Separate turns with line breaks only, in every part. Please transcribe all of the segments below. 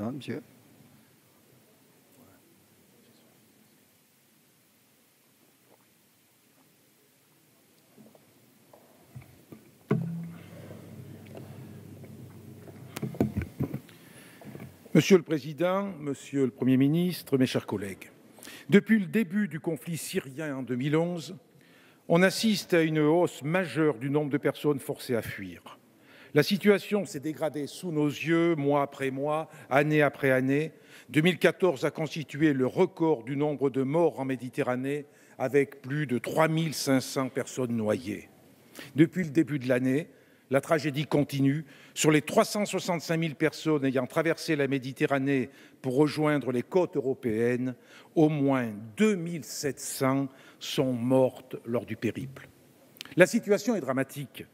hein, monsieur?
Monsieur le Président, Monsieur le Premier ministre, mes chers collègues, depuis le début du conflit syrien en 2011, on assiste à une hausse majeure du nombre de personnes forcées à fuir. La situation s'est dégradée sous nos yeux, mois après mois, année après année. 2014 a constitué le record du nombre de morts en Méditerranée, avec plus de 3500 personnes noyées. Depuis le début de l'année, la tragédie continue. Sur les 365 000 personnes ayant traversé la Méditerranée pour rejoindre les côtes européennes, au moins 2700 sont mortes lors du périple. La situation est dramatique.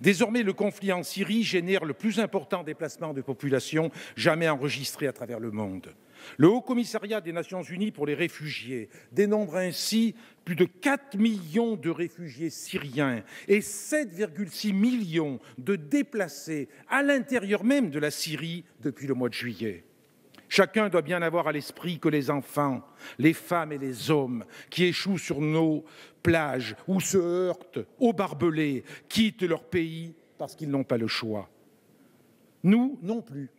Désormais, le conflit en Syrie génère le plus important déplacement de population jamais enregistré à travers le monde. Le Haut Commissariat des Nations Unies pour les réfugiés dénombre ainsi plus de 4 millions de réfugiés syriens et 7,6 millions de déplacés à l'intérieur même de la Syrie depuis le mois de juillet. Chacun doit bien avoir à l'esprit que les enfants, les femmes et les hommes qui échouent sur nos plages ou se heurtent aux barbelés quittent leur pays parce qu'ils n'ont pas le choix. Nous non plus.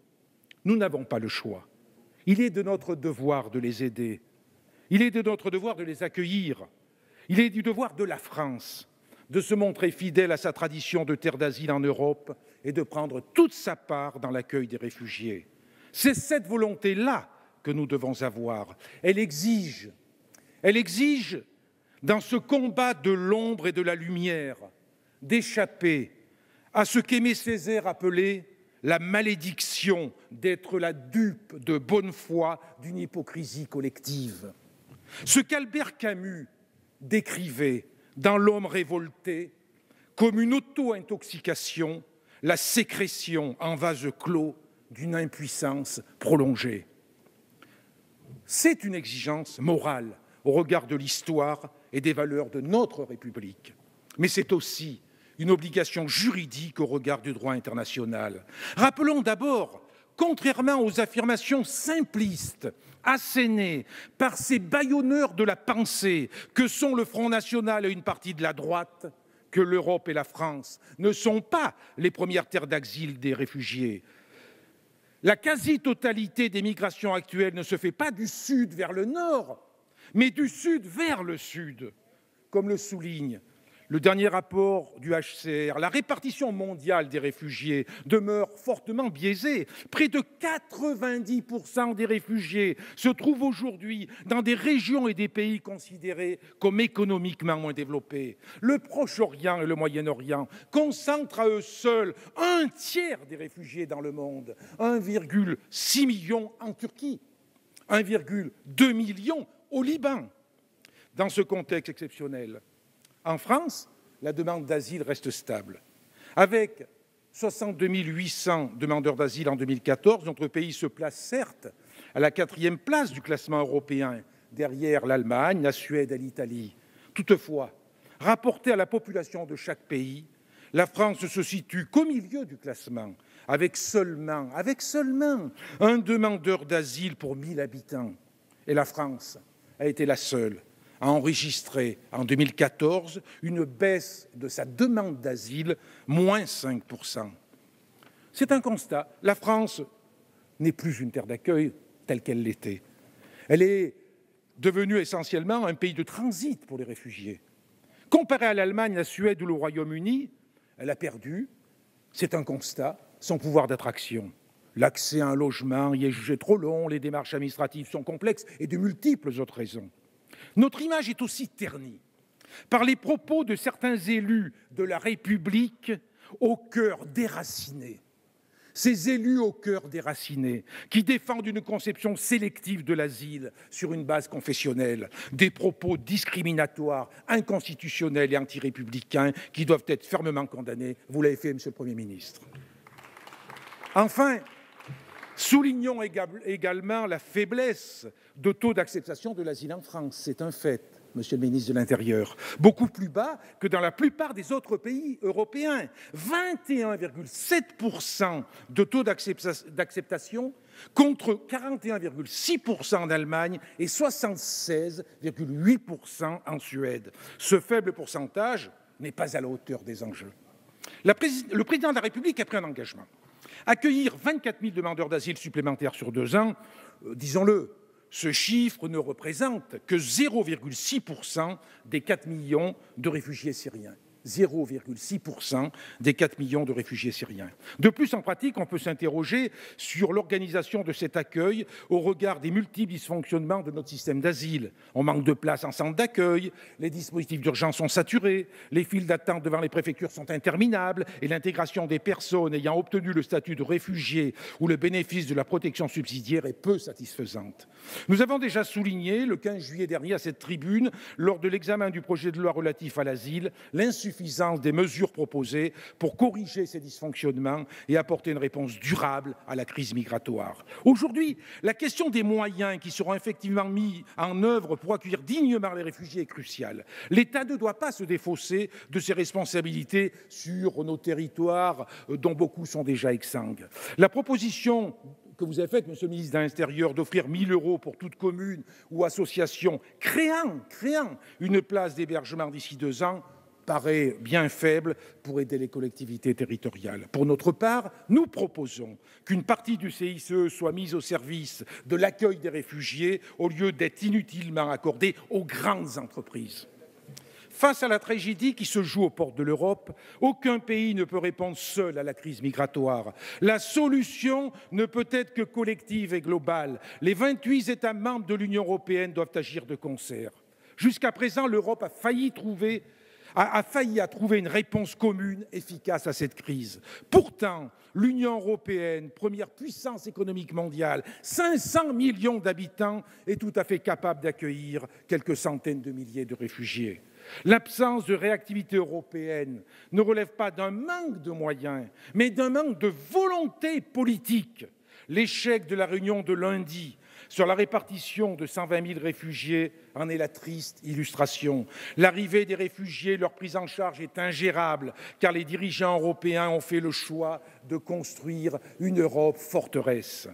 Nous n'avons pas le choix. Il est de notre devoir de les aider. Il est de notre devoir de les accueillir. Il est du devoir de la France de se montrer fidèle à sa tradition de terre d'asile en Europe et de prendre toute sa part dans l'accueil des réfugiés. C'est cette volonté-là que nous devons avoir. Elle exige, elle exige, dans ce combat de l'ombre et de la lumière, d'échapper à ce qu'Aimé Césaire appelait la malédiction d'être la dupe de bonne foi d'une hypocrisie collective. Ce qu'Albert Camus décrivait dans L'homme révolté comme une auto-intoxication, la sécrétion en vase clos d'une impuissance prolongée. C'est une exigence morale au regard de l'histoire et des valeurs de notre République, mais c'est aussi une obligation juridique au regard du droit international. Rappelons d'abord, contrairement aux affirmations simplistes assénées par ces bâillonneurs de la pensée que sont le Front national et une partie de la droite, que l'Europe et la France ne sont pas les premières terres d'exil des réfugiés. La quasi-totalité des migrations actuelles ne se fait pas du sud vers le nord, mais du sud vers le sud, comme le souligne le dernier rapport du HCR, la répartition mondiale des réfugiés demeure fortement biaisée. Près de 90% des réfugiés se trouvent aujourd'hui dans des régions et des pays considérés comme économiquement moins développés. Le Proche-Orient et le Moyen-Orient concentrent à eux seuls un tiers des réfugiés dans le monde, 1,6 million en Turquie, 1,2 million au Liban. Dans ce contexte exceptionnel, en France, la demande d'asile reste stable. Avec 62 800 demandeurs d'asile en 2014, notre pays se place certes à la quatrième place du classement européen, derrière l'Allemagne, la Suède et l'Italie. Toutefois, rapporté à la population de chaque pays, la France se situe qu'au milieu du classement, avec seulement, avec seulement un demandeur d'asile pour 1000 habitants. Et la France a été la seule a enregistré en 2014 une baisse de sa demande d'asile, moins 5%. C'est un constat. La France n'est plus une terre d'accueil telle qu'elle l'était. Elle est devenue essentiellement un pays de transit pour les réfugiés. Comparé à l'Allemagne, la Suède ou le Royaume-Uni, elle a perdu, c'est un constat, son pouvoir d'attraction. L'accès à un logement y est jugé trop long, les démarches administratives sont complexes et de multiples autres raisons. Notre image est aussi ternie par les propos de certains élus de la République au cœur déraciné. Ces élus au cœur déraciné qui défendent une conception sélective de l'asile sur une base confessionnelle, des propos discriminatoires, inconstitutionnels et antirépublicains qui doivent être fermement condamnés. Vous l'avez fait, Monsieur le Premier ministre. Enfin, Soulignons également la faiblesse de taux d'acceptation de l'asile en France. C'est un fait. monsieur le ministre de l'Intérieur, beaucoup plus bas que dans la plupart des autres pays européens. 21,7% de taux d'acceptation contre 41,6% en Allemagne et 76,8% en Suède. Ce faible pourcentage n'est pas à la hauteur des enjeux. le président de la République a pris un engagement. Accueillir 24 000 demandeurs d'asile supplémentaires sur deux ans, euh, disons-le, ce chiffre ne représente que 0,6% des 4 millions de réfugiés syriens. 0,6% des 4 millions de réfugiés syriens. De plus, en pratique, on peut s'interroger sur l'organisation de cet accueil au regard des multiples dysfonctionnements de notre système d'asile. On manque de place en centre d'accueil, les dispositifs d'urgence sont saturés, les files d'attente devant les préfectures sont interminables et l'intégration des personnes ayant obtenu le statut de réfugié ou le bénéfice de la protection subsidiaire est peu satisfaisante. Nous avons déjà souligné le 15 juillet dernier à cette tribune, lors de l'examen du projet de loi relatif à l'asile, l'insuffisance des mesures proposées pour corriger ces dysfonctionnements et apporter une réponse durable à la crise migratoire. Aujourd'hui, la question des moyens qui seront effectivement mis en œuvre pour accueillir dignement les réfugiés est cruciale. L'État ne doit pas se défausser de ses responsabilités sur nos territoires euh, dont beaucoup sont déjà exsangues. La proposition que vous avez faite, Monsieur le ministre de l'Intérieur, d'offrir 1 000 euros pour toute commune ou association créant, créant une place d'hébergement d'ici deux ans paraît bien faible pour aider les collectivités territoriales. Pour notre part, nous proposons qu'une partie du CICE soit mise au service de l'accueil des réfugiés au lieu d'être inutilement accordée aux grandes entreprises. Face à la tragédie qui se joue aux portes de l'Europe, aucun pays ne peut répondre seul à la crise migratoire. La solution ne peut être que collective et globale. Les 28 États membres de l'Union européenne doivent agir de concert. Jusqu'à présent, l'Europe a failli trouver a, failli à trouver une réponse commune efficace à cette crise. Pourtant, l'Union européenne, première puissance économique mondiale, 500 millions d'habitants, est tout à fait capable d'accueillir quelques centaines de milliers de réfugiés. L'absence de réactivité européenne ne relève pas d'un manque de moyens, mais d'un manque de volonté politique. L'échec de la réunion de lundi sur la répartition de 120 000 réfugiés en est la triste illustration. L'arrivée des réfugiés, leur prise en charge est ingérable, car les dirigeants européens ont fait le choix de construire une Europe forteresse.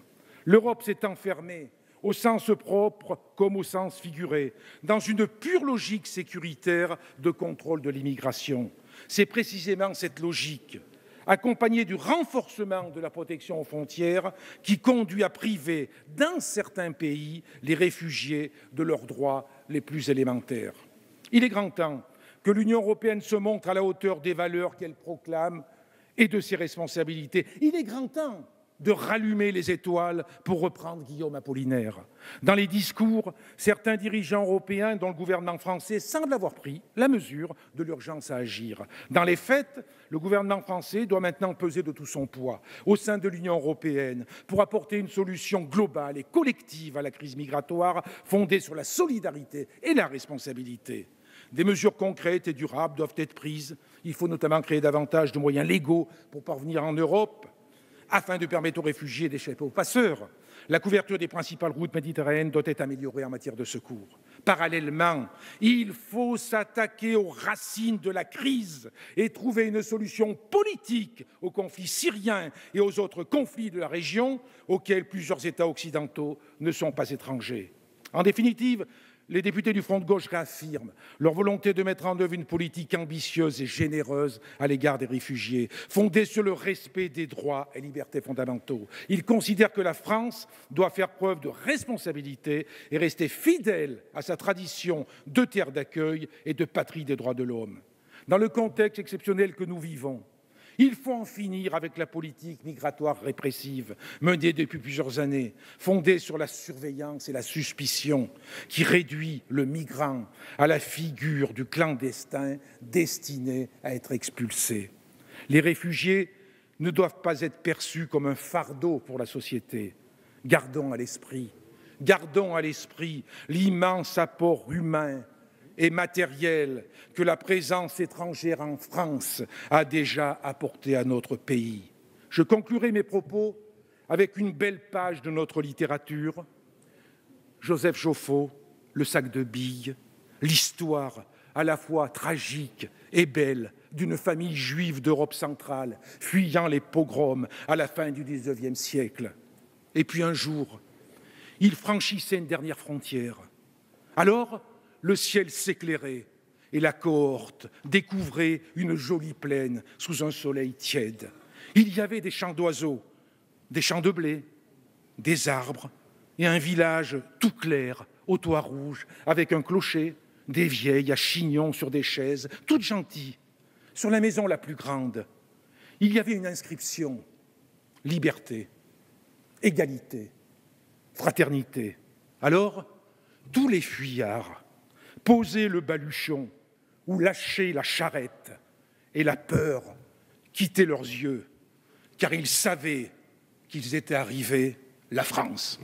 L'Europe s'est enfermée, au sens propre comme au sens figuré, dans une pure logique sécuritaire de contrôle de l'immigration. C'est précisément cette logique accompagné du renforcement de la protection aux frontières qui conduit à priver, dans certains pays, les réfugiés de leurs droits les plus élémentaires. Il est grand temps que l'Union européenne se montre à la hauteur des valeurs qu'elle proclame et de ses responsabilités. Il est grand temps de rallumer les étoiles, pour reprendre Guillaume Apollinaire. Dans les discours, certains dirigeants européens, dont le gouvernement français, semblent avoir pris la mesure de l'urgence à agir. Dans les faits, le gouvernement français doit maintenant peser de tout son poids au sein de l'Union européenne pour apporter une solution globale et collective à la crise migratoire fondée sur la solidarité et la responsabilité. Des mesures concrètes et durables doivent être prises. Il faut notamment créer davantage de moyens légaux pour parvenir en Europe afin de permettre aux réfugiés d'échapper aux passeurs. La couverture des principales routes méditerranéennes doit être améliorée en matière de secours. Parallèlement, il faut s'attaquer aux racines de la crise et trouver une solution politique au conflit syrien et aux autres conflits de la région auxquels plusieurs États occidentaux ne sont pas étrangers. En définitive, les députés du Front de gauche réaffirment leur volonté de mettre en œuvre une politique ambitieuse et généreuse à l'égard des réfugiés, fondée sur le respect des droits et libertés fondamentaux. Ils considèrent que la France doit faire preuve de responsabilité et rester fidèle à sa tradition de terre d'accueil et de patrie des droits de l'homme. Dans le contexte exceptionnel que nous vivons, il faut en finir avec la politique migratoire répressive menée depuis plusieurs années, fondée sur la surveillance et la suspicion, qui réduit le migrant à la figure du clandestin destiné à être expulsé. Les réfugiés ne doivent pas être perçus comme un fardeau pour la société. Gardons à l'esprit, gardons à l'esprit l'immense apport humain et matériel que la présence étrangère en France a déjà apporté à notre pays. Je conclurai mes propos avec une belle page de notre littérature. Joseph Joffo, Le sac de billes, l'histoire à la fois tragique et belle d'une famille juive d'Europe centrale, fuyant les pogroms à la fin du XIXe siècle. Et puis un jour, il franchissait une dernière frontière. Alors, le ciel s'éclairait et la cohorte découvrait une jolie plaine sous un soleil tiède. Il y avait des champs d'oiseaux, des champs de blé, des arbres et un village tout clair, au toit rouge, avec un clocher, des vieilles à chignons sur des chaises, toutes gentilles. Sur la maison la plus grande, il y avait une inscription liberté, égalité, fraternité. Alors, tous les fuyards posaient le baluchon ou lâchaient la charrette, et la peur quittait leurs yeux, car ils savaient qu'ils étaient arrivés la France.